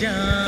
जा